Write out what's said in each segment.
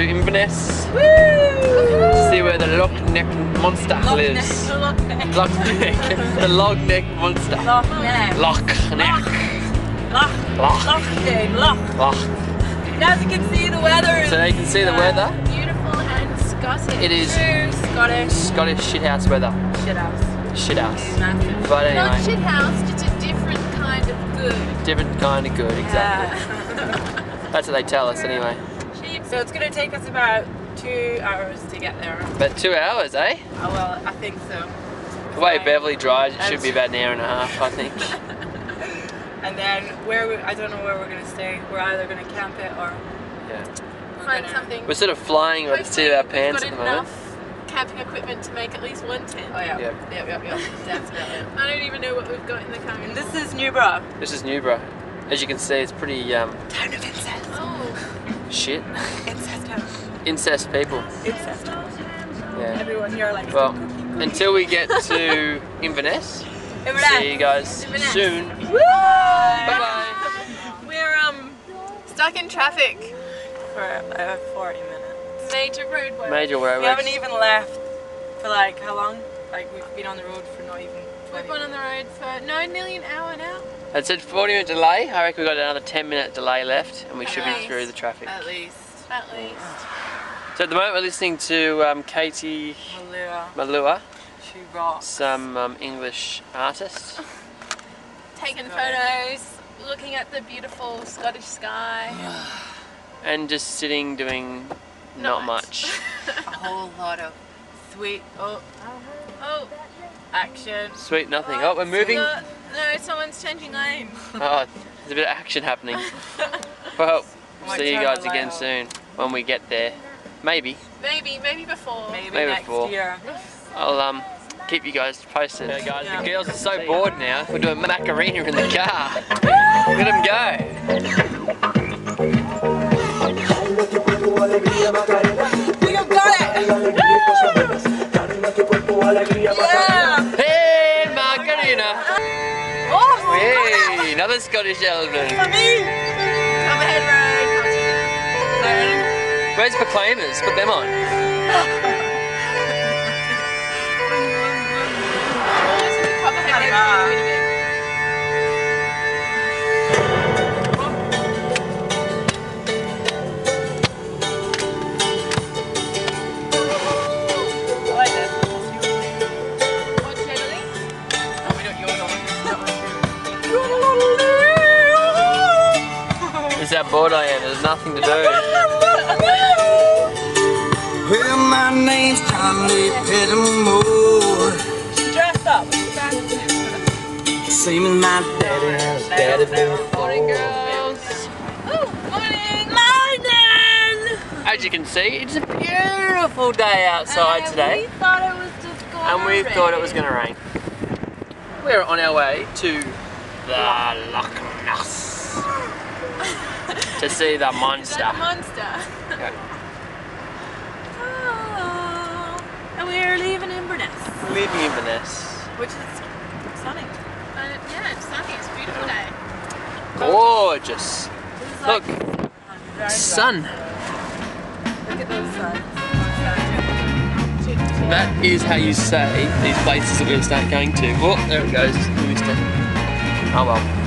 way to Inverness to see where the Loch Neck monster lives. Loch Neck. Loch Neck, the Loch Neck monster. Loch Neck. Loch Neck. Loch. Loch. Loch. Jane. Loch. Loch. Now you can see the weather. So you can see the weather. Beautiful and Scottish. It is True Scottish Scottish shithouse weather. shit house. Shithouse. Massive. But Not anyway, shit house, just a different kind of good. different kind of good, exactly. Yeah. That's what they tell us anyway. So it's gonna take us about two hours to get there. But two hours, eh? Oh well, I think so. The way Beverly drives, it should be about an hour and a half, I think. And then where we, I don't know where we're gonna stay. We're either gonna camp it or Yeah. Find gonna- something. We're sort of flying by the seat of our pants we've at got the moment. enough camping equipment to make at least one tent. Oh yeah. Yep. Yep. Yep. Yep. Definitely. I don't even know what we've got in the car. And this is Newborough. This is Newborough. As you can see, it's pretty um, Town of incest. Shit. Incest town. Incest people. Incest. Yeah. Everyone here like. Well, until we get to Inverness, see you guys Inverness. soon. Woo! Bye bye. we're um stuck in traffic. For uh, 40 minutes. Major roadwork. Major We haven't even left for like how long? Like we've been on the road for not even 20 We've been on the road for no, nearly an hour now. It said 40 minute delay. I reckon we've got another 10 minute delay left and we should be through the traffic. At least. At least. So at the moment we're listening to um, Katie Melua. Melua, She rocks. some um, English artist. Taking photos, looking at the beautiful Scottish sky. And just sitting doing not, Not much. A whole lot of sweet oh, Oh, action. Sweet nothing. Oh, we're moving. No, no, someone's changing lanes. Oh, there's a bit of action happening. Well, Might see you guys again off. soon when we get there. Maybe. Maybe, maybe before. Maybe, Maybe next four. year. I'll um keep you guys posted. Okay guys, Yeah. the girls are so bored now. We're doing Macarena in the car. Let them go. Scottish element. for me! Copperhead Road. Where's Proclaimers? Put them on. Oh, Is how bored I am. There's nothing to do. Well, my name's Tommy Pettimore. Dressed up. Same as my daddy's daddy. Morning, girls. Oh, morning. Morning! As you can see, it's a beautiful day outside And today. We thought it was just going And we to thought it was going to rain. We're on our way to the Loch Ness to see the monster. That monster. Okay. Oh. And we're leaving Inverness. Leaving Inverness. Which is stunning. Uh, yeah, it's sunny. It's a beautiful day. Gorgeous. This is Look, sun. Look at those suns. That is how you say these places that we'll start going to. Oh, there it goes. We missed. Oh well.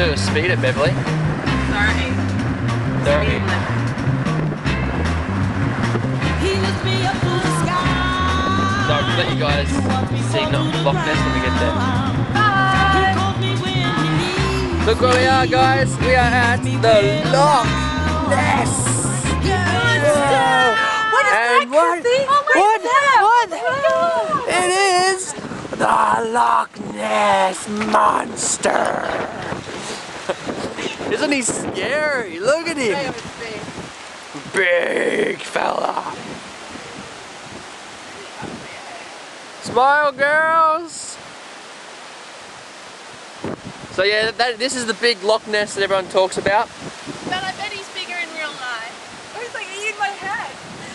Do speed it, Beverly. Sorry. There. So I'll let you guys see not Loch Ness when we get there. Look where we are, guys. We are at the Loch Ness. What is And what? What? What? It is the Loch Ness monster. Isn't he scary? Look at him. Big fella. Smile, girls. So yeah, that, this is the big Loch Ness that everyone talks about. But I bet he's bigger in real life. Oh, it's like eating my head. It's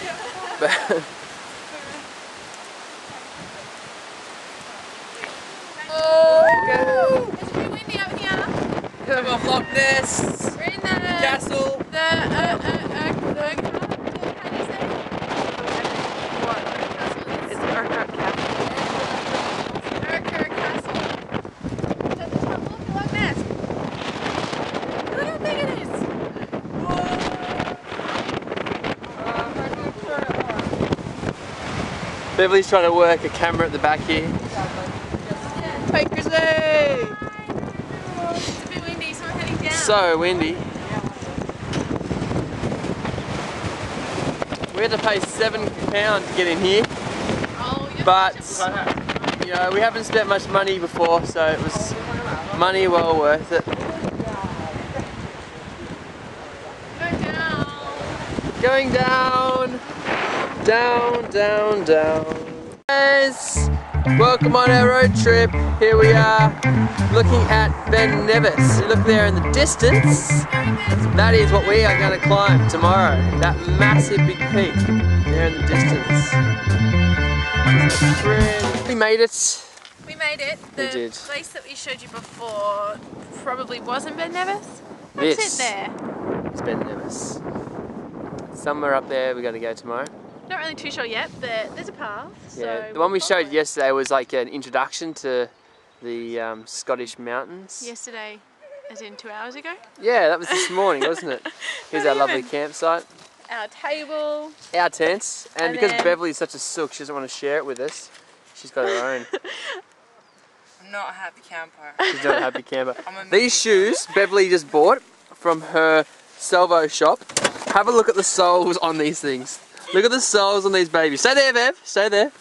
pretty windy out here. Come on, Loch Ness We're in the Castle. the uh, uh, uh, uh, how do you say? What? Castle is It's Urquhart Castle. Urquhart Castle. It's at the top of Loch Ness. Look how big it is. Beverly's trying to work a camera at the back here. Hey, Grizzly! It's a bit windy, so we're heading down. So windy. We had to pay seven pounds to get in here, but you know we haven't spent much money before, so it was money well worth it. Going down, down, down, down. Guys, welcome on our road trip. Here we are, looking at Ben Nevis. You look there in the distance. That is what we are going to climb tomorrow. That massive big peak there in the distance. We made it. We made it. We The place that we showed you before probably wasn't Ben Nevis. This. It there? It's Ben Nevis. Somewhere up there we're going to go tomorrow. Not really too sure yet, but there's a path. Yeah, so the one we follow showed it. yesterday was like an introduction to the um, Scottish mountains. Yesterday, as in two hours ago. Yeah, that was this morning, wasn't it? Here's our lovely campsite. Our table. Our tents. And, And because then- Beverly's such a sook, she doesn't want to share it with us. She's got her own. I'm not a happy camper. She's not a happy camper. I'm a These shoes Beverly just bought from her Salvo shop. Have a look at the soles on these things. Look at the soles on these babies. Stay there, Bev. Stay there.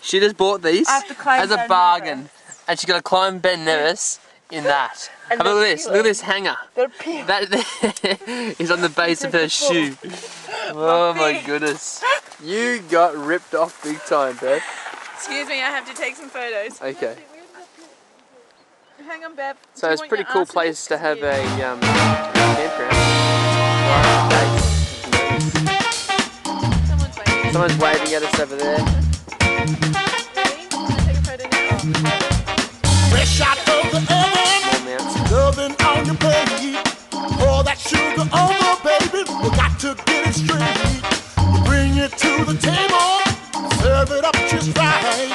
She just bought these I have to climb as a Ben bargain. And she's got to climb Ben Nevis in that. Have a look at this. Look at this hanger. That is on the base of her shoe. Oh my goodness. You got ripped off big time, Bev. Excuse me, I have to take some photos. Okay. Hang on, Bev. So it's a pretty cool place to have a um, campground. Someone's waving at us over there. Ready? I'm gonna take a photo now. Fresh out of the oven, loving on your plate. Pour that sugar over, baby. We got to get it straight. Bring it to the table, serve it up just right.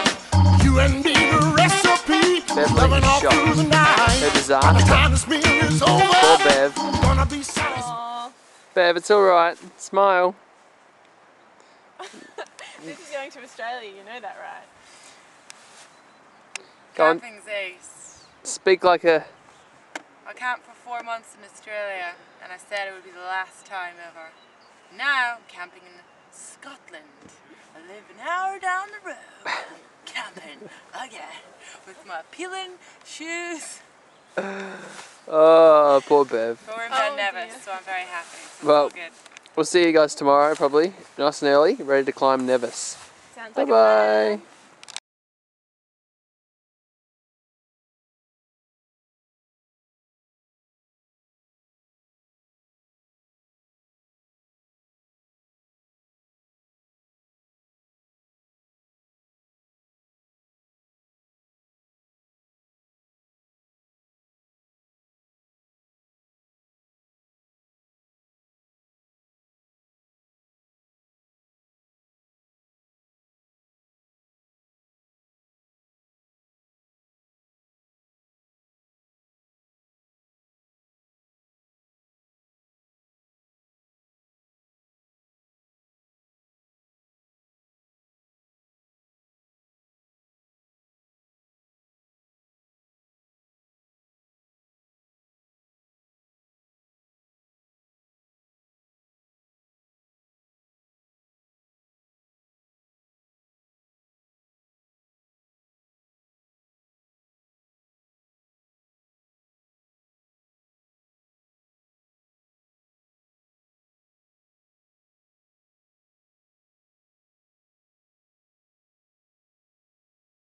You and me, the recipe. Beverly Loving all shocked. through the night. By the time this meal is Poor Bev. gonna be satisfied. Bev, it's alright. Smile. this is going to Australia, you know that, right? Go on. Camping's ace. Speak like a. I camped for four months in Australia and I said it would be the last time ever. Now I'm camping in Scotland. I live an hour down the road. camping again with my peeling shoes. Oh, poor Bev. But we're in Oh, Ben Nevis, dear. so I'm very happy. So Well, all good. We'll see you guys tomorrow, probably. Nice and early, ready to climb Nevis. Sounds Bye like bye.